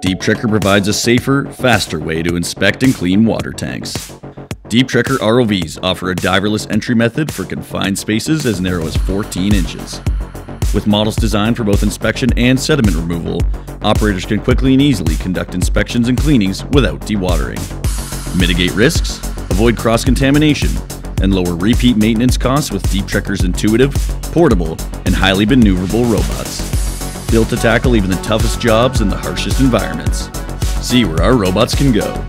Deep Trekker provides a safer, faster way to inspect and clean water tanks. Deep Trekker ROVs offer a diverless entry method for confined spaces as narrow as 14 inches. With models designed for both inspection and sediment removal, operators can quickly and easily conduct inspections and cleanings without dewatering. Mitigate risks, avoid cross contamination, and lower repeat maintenance costs with Deep Trekker's intuitive, portable, and highly maneuverable robots. Built to tackle even the toughest jobs in the harshest environments. See where our robots can go